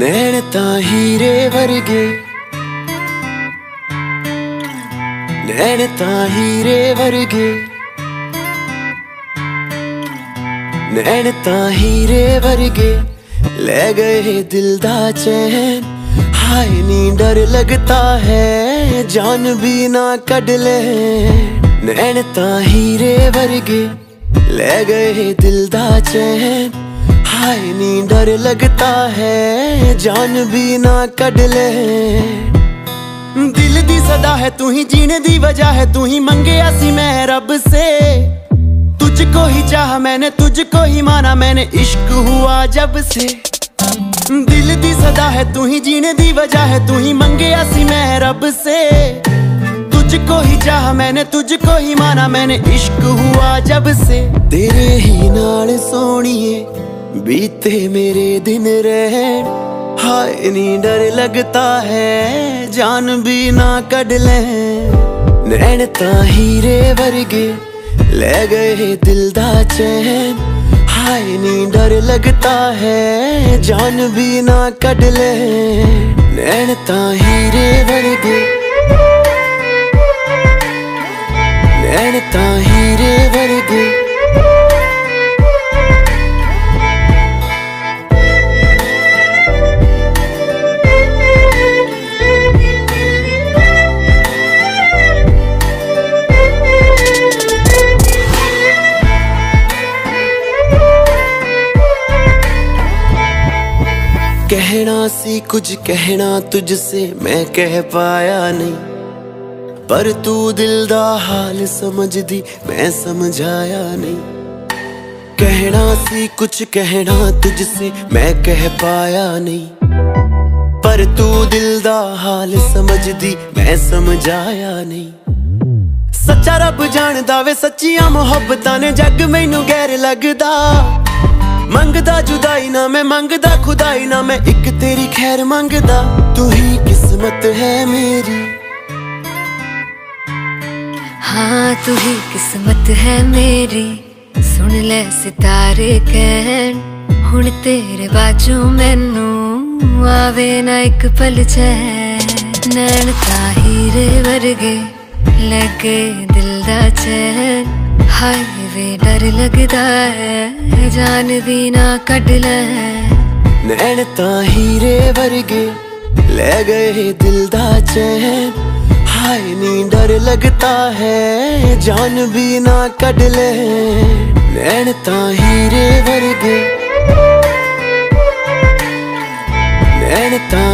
नैन ता हीरे वर्गे। नैन ता हीरे वर्गे। नैन ता हीरे वर्गे। ले गए दिल दा चैन, हाय नी डर लगता है, जान भी ना कड ले। नैन ता हीरे वर्गे, ले गए दिल दा चैन हाय नी डर लगता है, जान भी ना कड ले। दिल दी सदा है, तू ही जीने दी वजह है, तू ही मंगे सी मैं रब से। तुझको ही चाह मैंने, तुझको ही माना मैंने, इश्क हुआ जब से। दिल दी सदा है, तू ही जीने दी वजह है, तू ही मंगे सी मैं रब से। तुझको ही चाह मैंने, तुझको ही माना मैंने, इश्क हुआ जब से। तेरे ही नाल सोनिए बीते मेरे दिन रहन हाय नी डर लगता है, जान भी ना कड ले। नैन ता हीरे वर्गे, ले गए दिल दा चैन। हाय नी डर लगता है, जान भी ना कड ले। नैन ता हीरे वर्गे। नैन ता हीरे वर्गे। कहना सी कुछ कहना तुझसे मैं कह पाया नहीं पर तू दिल दा हाल समझ दी मैं समझाया नहीं कहना सी कुछ कहना तुझसे मैं कह पाया नहीं पर तू दिल दा हाल समझ दी मैं समझाया नहीं सच्चा रब जानदा वे सच्चियां मोहब्बतां ने जग मैनू गैर लगदा ਖੁਦਾਈ ਨਾ, ਮੈਂ ਮੰਗਦਾ, ਖੁਦਾਈ ਨਾ, ਮੈਂ ਇੱਕ ਤੇਰੀ ਖੈਰ ਮੰਗਦਾ। ਤੂੰ ਹੀ ਕਿਸਮਤ ਹੈ ਮੇਰੀ। ਹਾਂ, ਤੂੰ ਹੀ ਕਿਸਮਤ ਹੈ ਮੇਰੀ। ਸੁਣ ਲੈ ਸਿਤਾਰੇ ਕਹਿਣ, ਹੁਣ ਤੇਰੇ ਬਾਝੋਂ ਮੈਨੂੰ ਆਵੇ ਨਾ ਇੱਕ ਪਲ ਚੈਨ। ਨੈਣ ਤਾਹੀਰੇ ਵਰਗੇ ਲੱਗੇ ਦਿਲ ਦਾ ਚੈਨ। ਹਾਏ वे डर लगता है जान भी ना कट लैन तीरे वर्गे ले गए दिल का चैन। हाय, नी डर लगता है, जान भी ना कट लैन तीरे वर्गे, नैन ता